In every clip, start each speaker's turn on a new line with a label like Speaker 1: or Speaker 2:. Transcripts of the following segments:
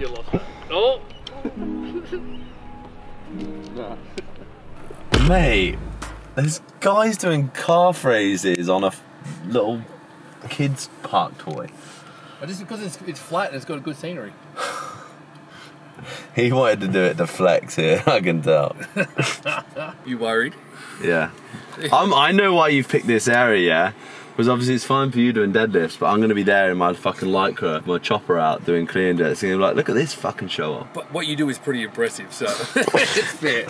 Speaker 1: You lost that. Oh!
Speaker 2: Mate, there's guys doing calf raises on a little kids park toy.
Speaker 1: Just because it's, it's flat and it's got good scenery.
Speaker 2: He wanted to do it to flex here, I can tell.
Speaker 1: You worried?
Speaker 2: Yeah. I'm, I know why you've picked this area, yeah? Because obviously it's fine for you doing deadlifts, but I'm going to be there in my fucking lycra, my chopper out doing clean jerks, and you're like, look at this fucking show off.
Speaker 1: But what you do is pretty impressive, so it's fair.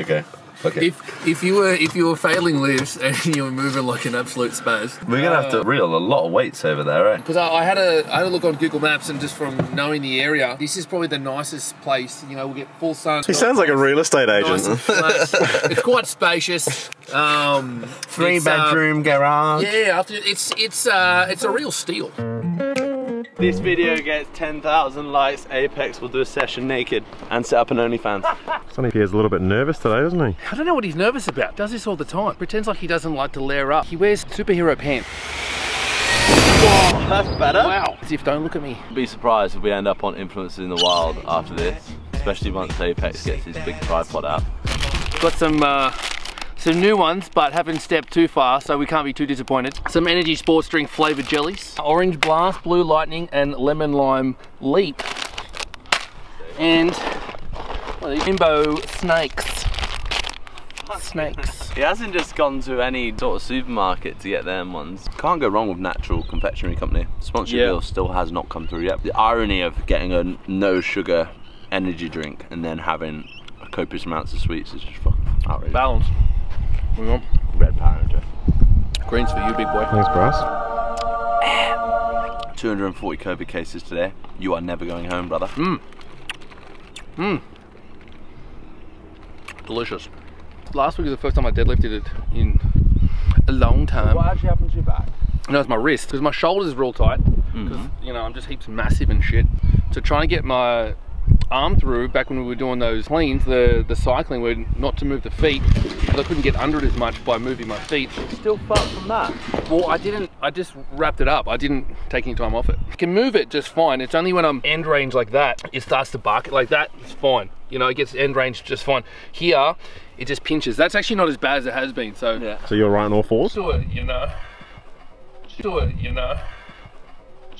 Speaker 2: Okay. Okay.
Speaker 1: If if you were if you were failing lifts and you were moving like an absolute spaz,
Speaker 2: We're going to have to reel a lot of weights over there, eh?
Speaker 1: Because I, I had a I had a look on Google Maps and just from knowing the area, this is probably the nicest place. You know, we'll get full sun.
Speaker 3: He sounds like a real estate agent.
Speaker 1: Nice it's quite spacious. Um,
Speaker 2: Three
Speaker 1: it's, uh,
Speaker 2: bedroom garage.
Speaker 1: yeah, after it's it's uh, it's a real steal.
Speaker 2: This video gets 10,000 likes. Apex will do a session naked and set up an OnlyFans.
Speaker 3: Sonny appears a little bit nervous today, doesn't he?
Speaker 1: I don't know what he's nervous about. Does this all the time. Pretends like he doesn't like to layer up. He wears superhero pants.
Speaker 2: That's better.
Speaker 1: Wow. As if don't look at me.
Speaker 2: Be surprised if we end up on Influencers in the Wild after this, especially once Apex gets his big tripod out.
Speaker 1: Got some uh, some new ones, but haven't stepped too far, so we can't be too disappointed. Some energy sports drink flavored jellies, orange blast, blue lightning, and lemon lime leap, and what are these? rainbow snakes. Snakes.
Speaker 2: He hasn't just gone to any sort of supermarket to get them ones. Can't go wrong with Natural Confectionery Company. Sponsorship
Speaker 1: Yeah.
Speaker 2: deal still has not come through yet. The irony of getting a no sugar energy drink and then having copious amounts of sweets is just fucking outrageous.
Speaker 1: Balance. We want
Speaker 2: Red Power Ranger.
Speaker 1: greens for you, big boy.
Speaker 3: Thanks, Bryce.
Speaker 2: 240 COVID cases today. You are never going home, brother. Mmm. Mmm.
Speaker 1: Delicious. Last week was the first time I deadlifted it in a long time.
Speaker 2: What actually happened to your back?
Speaker 1: No, it's my wrist because my shoulder's are real tight. Mm-hmm. Because you know I'm just heaps massive and shit. So trying to get my arm through back when we were doing those cleans, the the cycling were not to move the feet because I couldn't get under it as much by moving my feet.
Speaker 2: Still fucked from that.
Speaker 1: Well, I didn't. I just wrapped it up. I didn't take any time off it. I can move it just fine. It's only when I'm end range like that, it starts to bark like that. It's fine. You know, it gets end range just fine. Here, it just pinches. That's actually not as bad as it has been. So
Speaker 2: Yeah.
Speaker 3: So you're right on all fours?
Speaker 1: do it, you know. Do it, you know.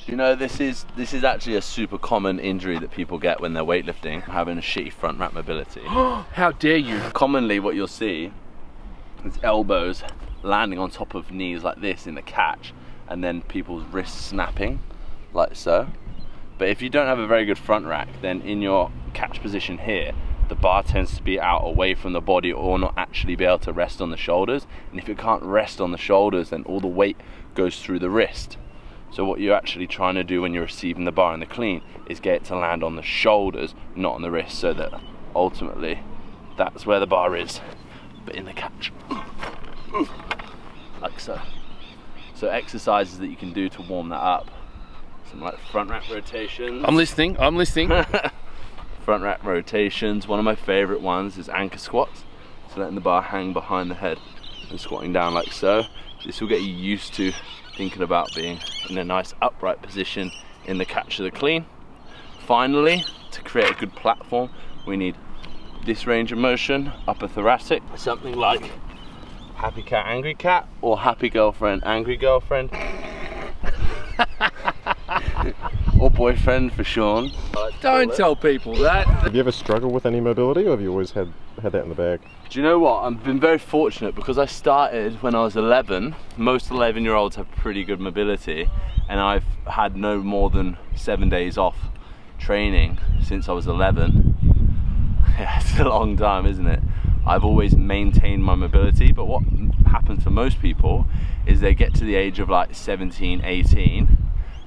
Speaker 2: You know, this is this is actually a super common injury that people get when they're weightlifting, having a shitty front rack mobility.
Speaker 1: How dare you?
Speaker 2: Commonly, what you'll see is elbows landing on top of knees like this in the catch, and then people's wrists snapping, like so. But if you don't have a very good front rack, then in your catch position here, the bar tends to be out away from the body or not actually be able to rest on the shoulders. And if it can't rest on the shoulders, then all the weight goes through the wrist. So what you're actually trying to do when you're receiving the bar in the clean is get it to land on the shoulders, not on the wrist, so that ultimately that's where the bar is, but in the catch. Like so. So exercises that you can do to warm that up. Some like front rack rotations.
Speaker 1: I'm listening. I'm listening.
Speaker 2: front rack rotations. One of my favorite ones is anchor squats. So letting the bar hang behind the head and squatting down like so. This will get you used to thinking about being in a nice upright position in the catch of the clean. Finally, to create a good platform, we need this range of motion, upper thoracic, something like happy cat, angry cat, or happy girlfriend, angry girlfriend. or boyfriend for Sean.
Speaker 1: Don't tell people that.
Speaker 3: Have you ever struggled with any mobility or have you always had, had that in the bag?
Speaker 2: Do you know what? I've been very fortunate because I started when I was 11. Most 11 year olds have pretty good mobility, and I've had no more than seven days off training since I was 11. Yeah, it's a long time, isn't it? I've always maintained my mobility, but what happens for most people is they get to the age of like 17, 18,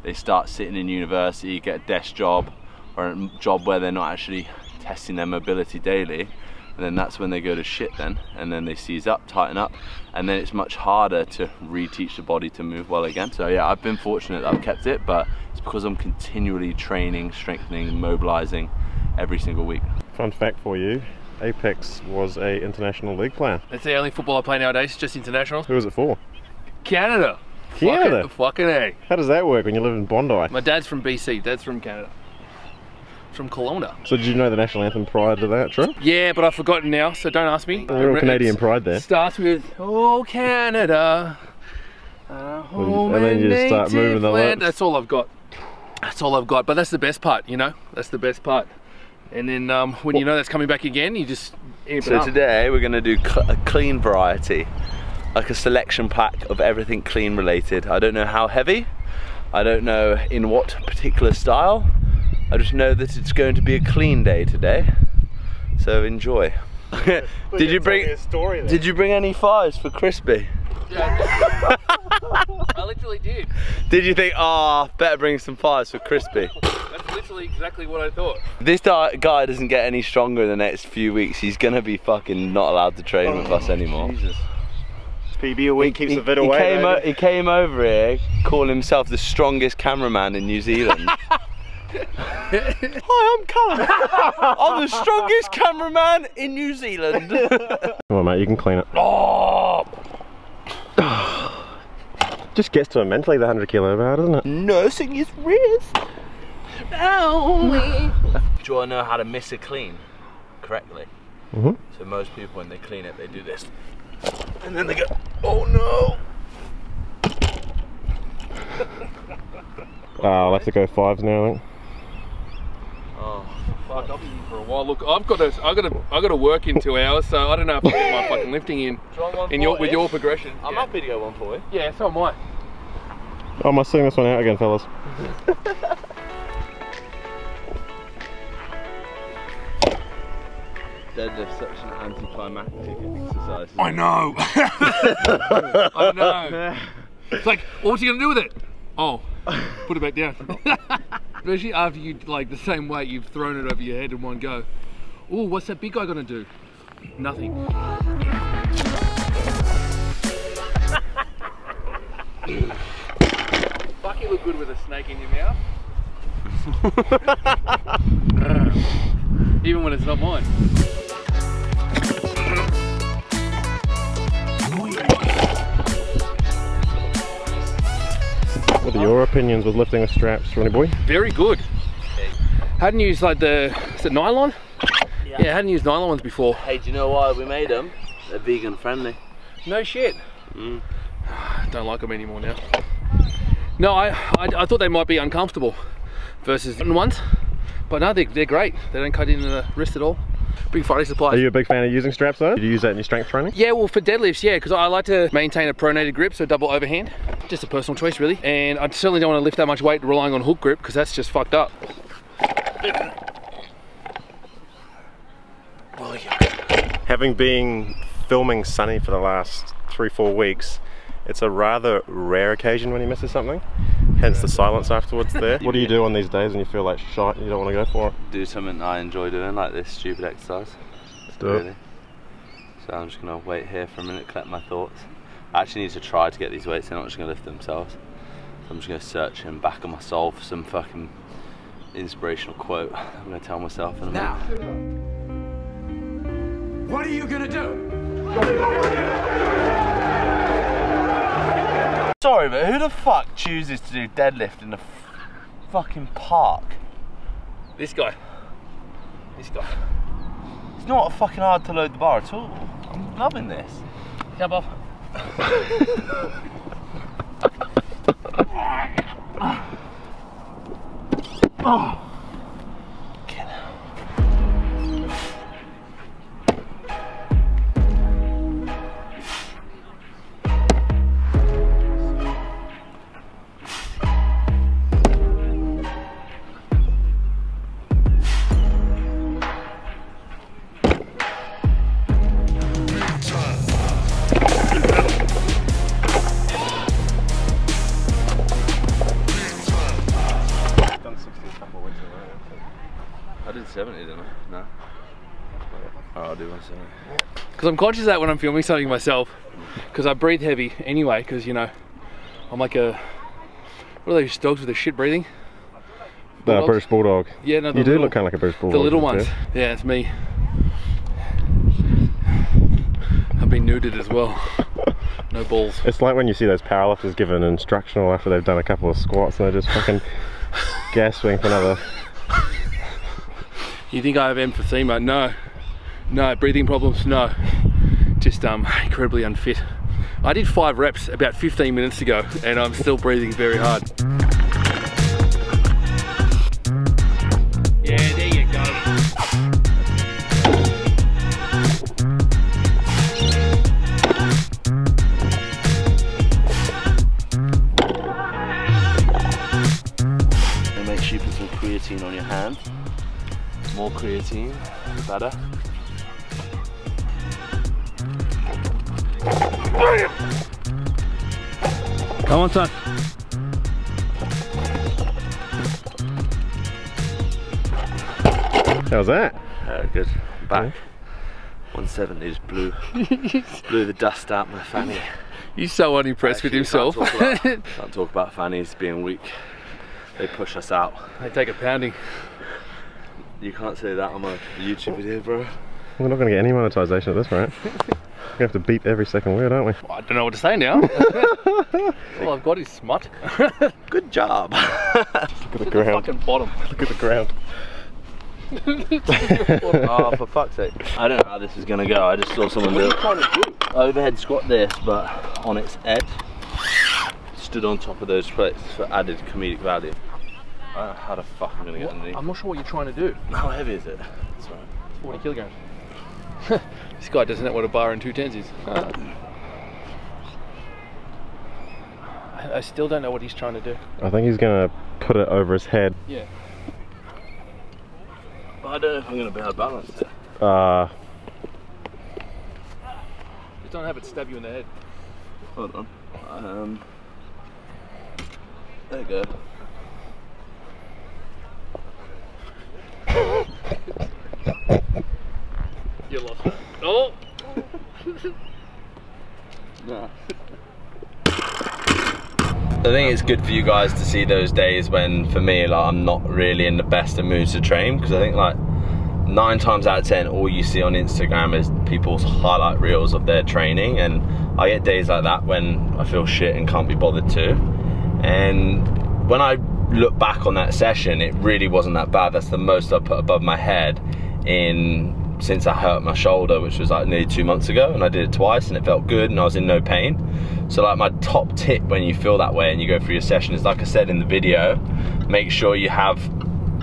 Speaker 2: they start sitting in university, get a desk job or a job where they're not actually testing their mobility daily and then that's when they go to shit then and then they seize up tighten up and then it's much harder to reteach the body to move well again so yeah i've been fortunate that i've kept it but it's because i'm continually training strengthening mobilizing every single week
Speaker 3: Fun fact for you, Apex was a international league player.
Speaker 1: That's the only football I play nowadays, just international.
Speaker 3: Who was it for?
Speaker 1: Canada.
Speaker 3: Canada?
Speaker 1: Fucking, fucking A.
Speaker 3: How does that work when you live in Bondi?
Speaker 1: My dad's from BC, dad's from Canada. from Kelowna.
Speaker 3: So did you know the national anthem prior to that trip?
Speaker 1: Yeah, but I've forgotten now, so don't ask me.
Speaker 3: Real Canadian pride there.
Speaker 1: Starts with Oh Canada. our home
Speaker 3: and then you just start moving the
Speaker 1: land." That's all I've got. That's all I've got. But that's the best part, you know. That's the best part. And then um, when you know that's coming back again, you just amp it
Speaker 2: So
Speaker 1: up.
Speaker 2: today we're gonna do cl- a clean variety, like a selection pack of everything clean related. I don't know how heavy, I don't know in what particular style. I just know that it's going to be a clean day today. So enjoy. did you bring? Did you bring any fires for crispy?
Speaker 1: I literally did.
Speaker 2: Did you think, ah, better bring some fires for crispy?
Speaker 1: That's literally exactly what I thought.
Speaker 2: This guy doesn't get any stronger in the next few weeks. He's gonna be fucking not allowed to train with us anymore.
Speaker 3: PB a week keeps
Speaker 2: he,
Speaker 3: the vid
Speaker 2: he
Speaker 3: away.
Speaker 2: came o- he came over here calling himself the strongest cameraman in New Zealand. Hi, I'm Callum. I'm the strongest cameraman in New Zealand.
Speaker 3: Come on, mate, you can clean it.
Speaker 1: Oh,
Speaker 3: Just gets to him mentally, the 100 kilo bar, doesn't it?
Speaker 2: Nursing his wrist. Do you want to know how to miss a clean correctly?
Speaker 3: Mhm.
Speaker 2: So most people, when they clean it, they do this, and then they go, "Oh no!"
Speaker 3: Uh, I'll have to go fives now, I think.
Speaker 2: Oh,
Speaker 1: fuck! I'll be here for a while. Look, I've got to, I got to, I got to work in two hours, so I don't know if I can get my fucking lifting in, in your with your progression.
Speaker 2: I'm
Speaker 1: yeah.
Speaker 2: happy to go one for you.
Speaker 1: Yeah, so am I.
Speaker 3: Oh, I must sing this one out again, fellas.
Speaker 2: Deadlift's such an anticlimactic exercise.
Speaker 1: I know. I know. It's like, what's he gonna do with it? Oh, put it back down. Especially after you like the same weight you've thrown it over your head in one go. Oh, what's that big guy gonna do? Nothing. Fuck, you look good with a snake in your mouth. Even when it's not mine.
Speaker 3: What are your opinions with lifting with straps, Ronnie boy?
Speaker 1: Very good. Hadn't used like the, is it nylon? Yeah, hadn't used nylon ones before.
Speaker 2: Hey, do you know why we made them? They're vegan friendly.
Speaker 1: No shit.
Speaker 2: Mm.
Speaker 1: Don't like them anymore now. No, I, I, I thought they might be uncomfortable versus the ones, but no, they're, they're great. They don't cut into the wrist at all. Big Friday supply.
Speaker 3: Are you a big fan of using straps though? Do you use that in your strength training?
Speaker 1: Yeah, well, for deadlifts, yeah, because I like to maintain a pronated grip, so double overhand. Just a personal choice, really. And I certainly don't want to lift that much weight relying on hook grip, because that's just fucked up.
Speaker 3: Having been filming Sonny for the last three, four weeks, it's a rather rare occasion when he misses something. Hence the silence afterwards there. What do you do on these days when you feel like shite and you don't want to go for it?
Speaker 2: Do something I enjoy doing, like this stupid exercise.
Speaker 3: Let's do it.
Speaker 2: So I'm just gonna wait here for a minute, collect my thoughts. I actually need to try to get these weights, they're not just gonna lift themselves. So I'm just gonna search in back of my soul for some fucking inspirational quote I'm gonna tell myself in a
Speaker 4: Now,
Speaker 2: minute.
Speaker 4: what are you gonna do?
Speaker 2: Sorry, but who the fuck chooses to do deadlift in a f- fucking park?
Speaker 1: This guy. This guy.
Speaker 2: It's not fucking hard to load the bar at all. I'm loving this.
Speaker 1: Jump off.
Speaker 3: Done
Speaker 1: Because I'm conscious of that when I'm filming something myself. Because I breathe heavy anyway, because, you know, I'm like a. What are those dogs with the shit breathing?
Speaker 3: The? British Bulldog.
Speaker 1: Yeah, no, the
Speaker 3: You do look kind of like a British Bulldog.
Speaker 1: The little ones.
Speaker 3: fair.
Speaker 1: Yeah, it's me. I've been nuded as well. No balls.
Speaker 3: It's like when you see those powerlifters given instructional after they've done a couple of squats and they're just fucking gasping for another
Speaker 1: You think I have emphysema? No. No. Breathing problems? No. Just um, incredibly unfit. I did five reps about 15 minutes ago and I'm still breathing very hard. Yeah, there you go.
Speaker 2: And make sure you put some creatine on your hand. More creatine, better.
Speaker 1: Come on, son.
Speaker 3: How's that?
Speaker 2: Very good. Back. 170 just blew, blew the dust out my fanny.
Speaker 1: He's so unimpressed with
Speaker 2: Actually,
Speaker 1: himself.
Speaker 2: Can't talk, about, can't talk about fannies being weak. They push us out.
Speaker 1: they take a pounding.
Speaker 2: You can't say that on my YouTube video, bro.
Speaker 3: We're not going to get any monetization at this rate. We're going to have to beep every second word, aren't we?
Speaker 1: I don't know what to say now. All I've got is smut.
Speaker 2: Good job.
Speaker 3: Look at the ground.
Speaker 1: Fucking bottom.
Speaker 3: Look at the ground.
Speaker 2: oh, for fuck's sake. I don't know how this is gonna go. I just saw someone do it. Overhead squat this, but on its edge. Stood on top of those plates for added comedic value. I don't know how the fuck I'm gonna get underneath.
Speaker 1: I'm not sure what you're trying to do.
Speaker 2: How heavy is it? That's right.
Speaker 1: 40 kilograms. This guy doesn't know what a bar and two tens is. I I still don't know what he's trying to do.
Speaker 3: I think he's going to put it over his head.
Speaker 1: Yeah.
Speaker 2: But I don't know if I'm gonna be able to balance it.
Speaker 3: Uh,
Speaker 1: Just don't have it stab you in the head.
Speaker 2: Hold on. Um, there you go.
Speaker 1: You lost it. Oh!
Speaker 2: I think it's good for you guys to see those days when, for me, like I'm not really in the best of moods to train because I think like nine times out of ten, all you see on Instagram is people's highlight reels of their training, and I get days like that when I feel shit and can't be bothered to. And when I look back on that session, it really wasn't that bad. That's the most I put above my head in since I hurt my shoulder, which was like nearly two months ago, and I did it twice, and it felt good, and I was in no pain. So like my top tip when you feel that way and you go through your session is, like I said in the video, make sure you have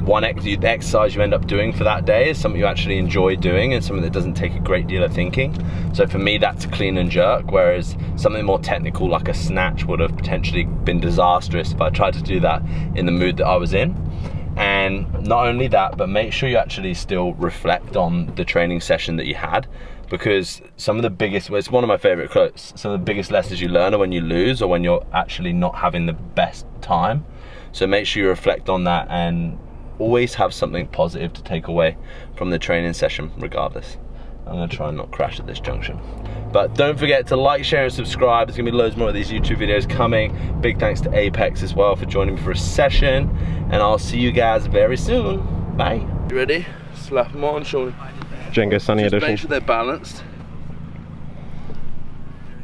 Speaker 2: one ex the exercise you end up doing for that day is something you actually enjoy doing and something that doesn't take a great deal of thinking. So for me, that's a clean and jerk, whereas something more technical like a snatch would have potentially been disastrous if I tried to do that in the mood that I was in. And not only that, but make sure you actually still reflect on the training session that you had because some of the biggest, well, it's one of my favorite quotes, some of the biggest lessons you learn are when you lose or when you're actually not having the best time. So make sure you reflect on that and always have something positive to take away from the training session regardless. I'm gonna try and not crash at this junction. But don't forget to like, share and subscribe. There's gonna be loads more of these YouTube videos coming. Big thanks to Apex as well for joining me for a session. And I'll see you guys very soon. Bye. You ready? Slap them on, Sean.
Speaker 3: Django Sunny
Speaker 2: Just
Speaker 3: Edition.
Speaker 2: make sure they're balanced.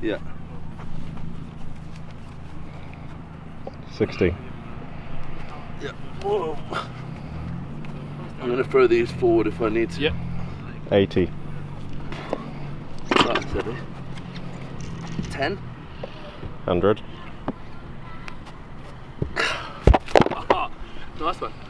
Speaker 2: Yeah.
Speaker 3: 60.
Speaker 2: Yeah. Whoa. I'm gonna throw these forward if I need to.
Speaker 1: Yep.
Speaker 3: 80.
Speaker 2: That's 10.
Speaker 3: 100.
Speaker 1: Nice one.